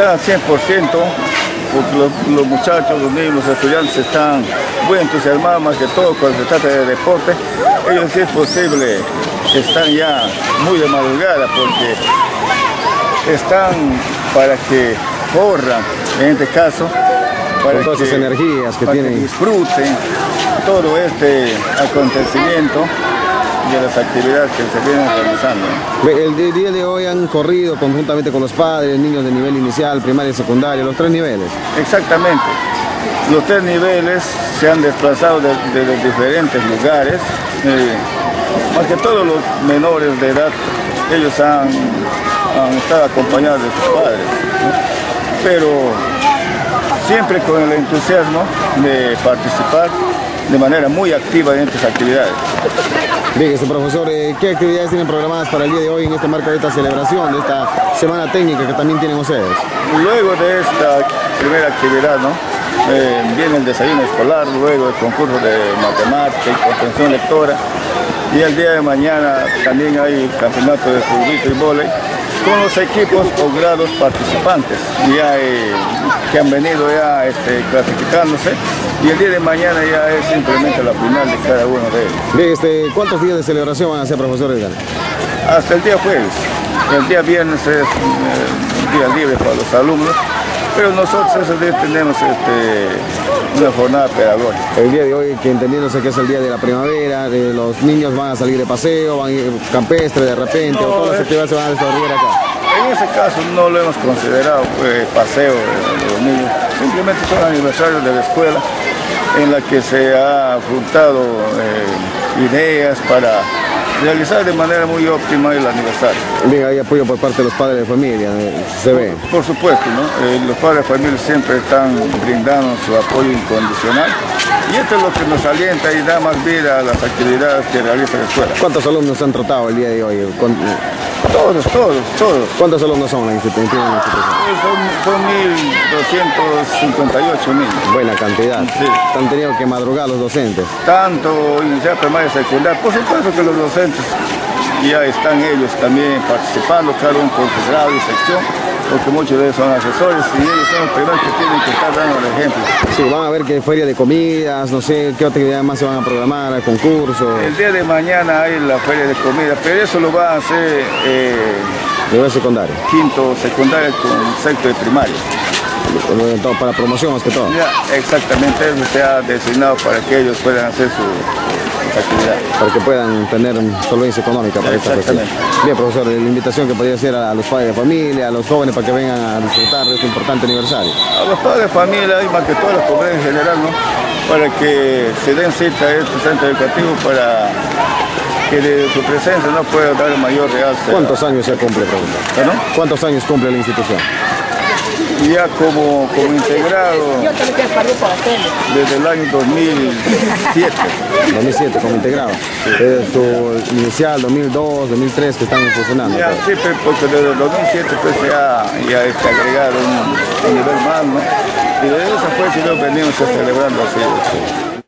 están al 100%, porque los, los, muchachos, los niños, los estudiantes están muy entusiasmados más que todo cuando se trata de deporte. Ellos si es posible están ya muy de madrugada porque están para que corran, en este caso, para todas esas energías que tienen. Que disfruten todo este acontecimiento de las actividades que se vienen realizando. El día de hoy han corrido conjuntamente con los padres, niños de nivel inicial, primaria y secundaria, los tres niveles. Exactamente. Los tres niveles se han desplazado desde de, diferentes lugares. Eh, más que todos los menores de edad, ellos han, han estado acompañados de sus padres. ¿no? Pero siempre con el entusiasmo de participar de manera muy activa en estas actividades. Este profesor, eh, ¿qué actividades tienen programadas para el día de hoy en este marco de esta celebración, de esta semana técnica que también tienen ustedes? Luego de esta primera actividad, ¿no? Eh, viene el desayuno escolar, luego el concurso de matemática y comprensión lectora, y el día de mañana también hay campeonato de fútbol y vóley con los equipos o grados participantes ya eh, que han venido ya este, clasificándose y el día de mañana ya es simplemente la final de cada uno de ellos. Bien, este, ¿Cuántos días de celebración van a hacer, profesor Edgar? Hasta el día jueves. El día viernes es eh, día libre para los alumnos, pero nosotros esos días tenemos este, una jornada pedagógica. El día de hoy, que entendiéndose que es el día de la primavera, de los niños van a salir de paseo, van a ir campestre de repente, no, o todas las actividades se van a desarrollar acá. En ese caso no lo hemos considerado pues, paseo de los niños, simplemente son aniversarios de la escuela en la que se ha juntado eh, ideas para realizar de manera muy óptima el aniversario. Bien, hay apoyo por parte de los padres de familia, se ve. Por supuesto, ¿no? Eh, los padres de familia siempre están brindando su apoyo incondicional y esto es lo que nos alienta y da más vida a las actividades que realiza la escuela. ¿Cuántos alumnos han tratado el día de hoy? Todos, todos, todos. ¿Cuántos alumnos son en la institución? Son, son 1.258 mil. Buena cantidad. Sí. ¿Han tenido que madrugar los docentes? Tanto inicial, primaria, secundaria. Por supuesto que los docentes ya están ellos también participando, cada uno con su grado y sección, porque muchos de ellos son asesores y ellos son los primeros que tienen que estar dando el ejemplo. Sí, van a ver que feria de comidas, no sé, qué actividades más se van a programar, concursos. El día de mañana hay la feria de comida, pero eso lo va a hacer eh, nivel secundario. Quinto secundario con sexto de primaria. Para promoción más que todo. Ya, exactamente, se ha designado para que ellos puedan hacer su, actividad. Para que puedan tener solvencia económica para esta cuestión. Bien, profesor, la invitación que podría hacer a los padres de familia, a los jóvenes para que vengan a disfrutar de este importante aniversario. A los padres de familia y más que todas las comunidades en general, ¿no? Para que se den cita a este centro educativo para que de su presencia no pueda dar mayor realce. ¿Cuántos años se cumple, profesor? ¿No? ¿Cuántos años cumple la institución? Ya como, como integrado desde el año 2007. 2007 como integrado. Desde su inicial 2002, 2003 que están funcionando. Ya, sí, porque desde el 2007 pues ya, ya está agregado un, nivel más, ¿no? Y desde esa fecha yo venimos celebrando así.